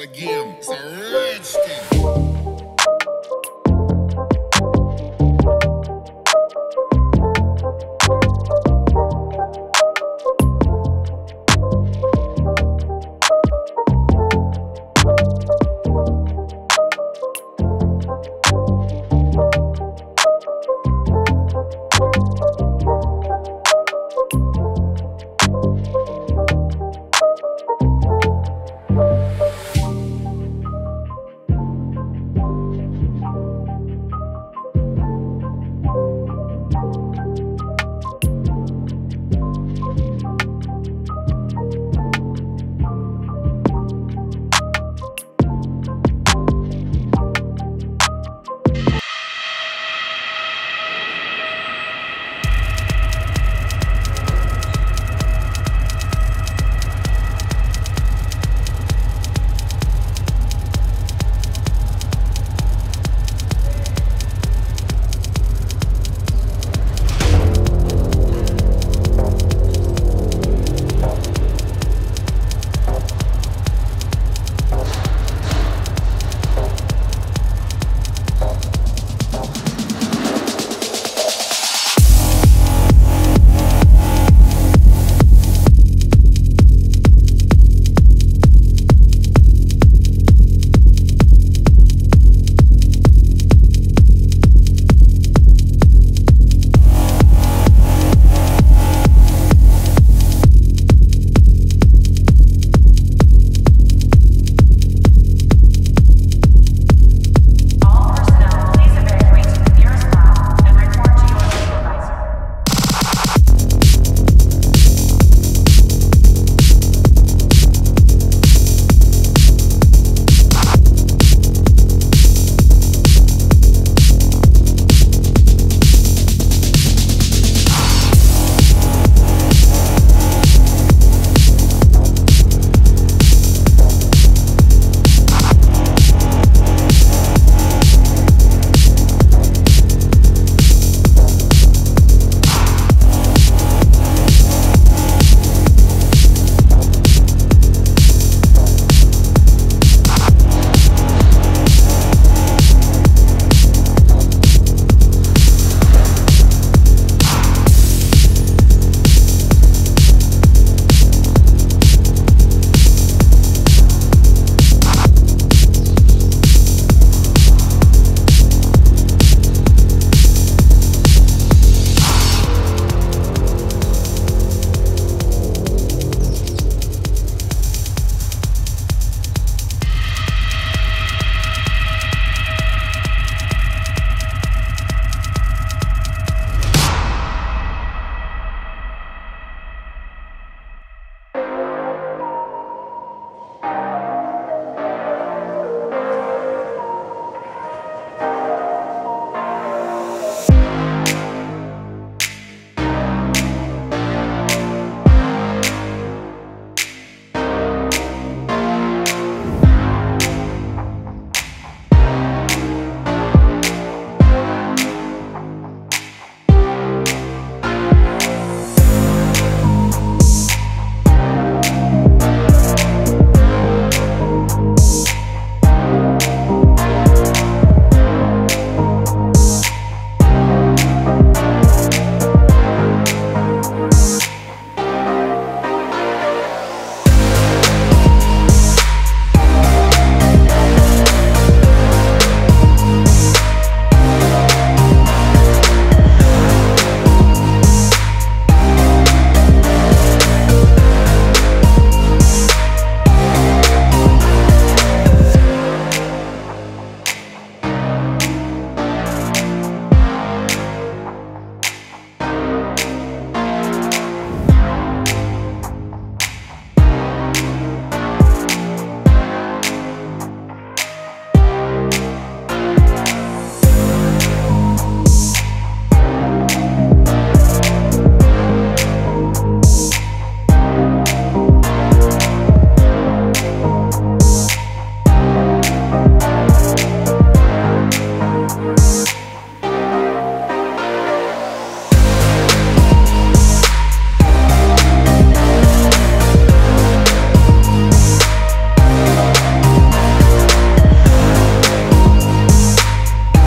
again. It's a rich.